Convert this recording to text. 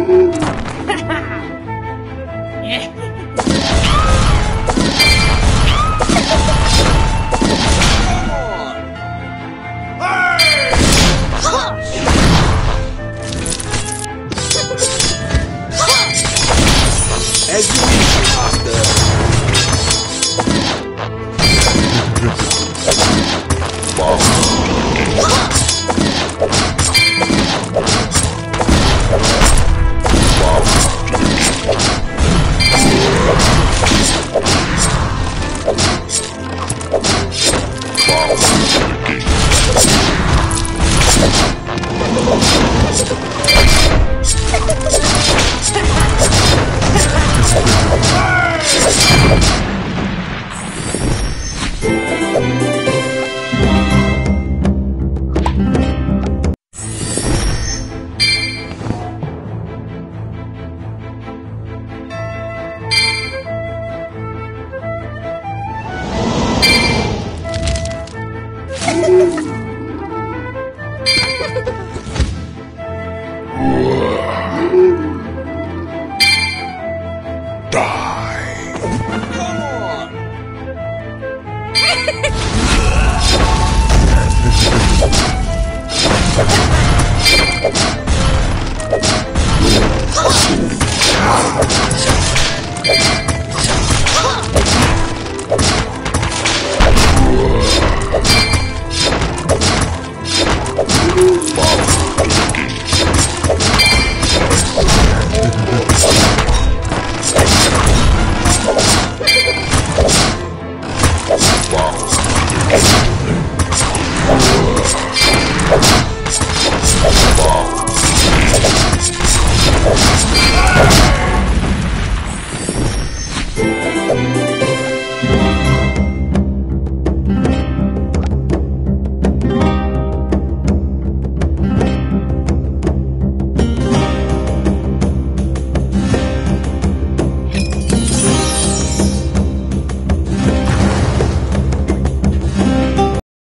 Uhum. Woo!